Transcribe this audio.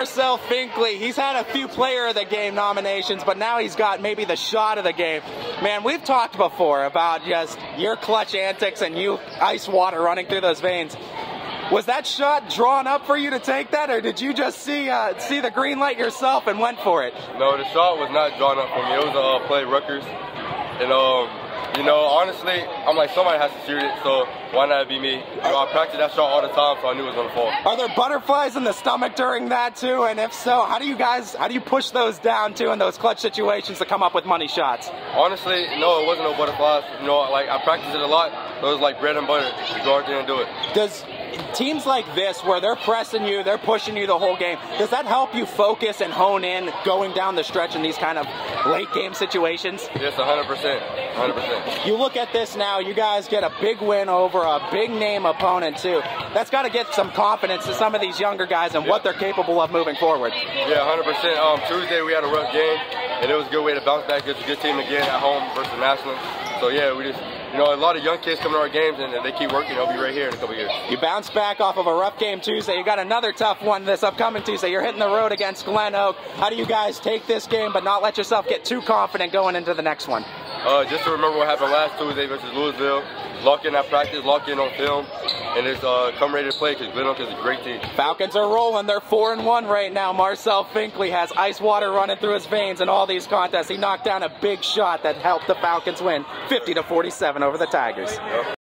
Marcel Finkley, he's had a few player of the game nominations, but now he's got maybe the shot of the game. Man, we've talked before about just your clutch antics and you ice water running through those veins. Was that shot drawn up for you to take that, or did you just see uh, see the green light yourself and went for it? No, the shot was not drawn up for me. It was a uh, play Rutgers, and um, you know, honestly, I'm like, somebody has to shoot it, so why not be me? You know, I practice that shot all the time, so I knew it was gonna fall. Are there butterflies in the stomach during that too? And if so, how do you guys, how do you push those down too in those clutch situations to come up with money shots? Honestly, no, it wasn't no butterflies. You know, like I practiced it a lot. So it was like bread and butter. You go out there and do it. Does teams like this where they're pressing you, they're pushing you the whole game, does that help you focus and hone in going down the stretch in these kind of late game situations? Yes, 100%. 100%. You look at this now, you guys get a big win over a big name opponent too. That's got to get some confidence to some of these younger guys and yeah. what they're capable of moving forward. Yeah, 100%. Um, Tuesday we had a rough game, and it was a good way to bounce back against a good team again at home versus National. So yeah, we just you know, a lot of young kids come to our games and they keep working. They'll be right here in a couple years. You bounce back off of a rough game Tuesday. You got another tough one this upcoming Tuesday. You're hitting the road against Glen Oak. How do you guys take this game but not let yourself get too confident going into the next one? Uh, just to remember what happened last Tuesday versus Louisville. Lock in at practice, lock in on film, and it's uh, come ready to play because Glen Oak is a great team. Falcons are rolling. They're four and one right now. Marcel Finkley has ice water running through his veins in all these contests. He knocked down a big shot that helped the Falcons win, 50 to 47 over the Tigers. Yep.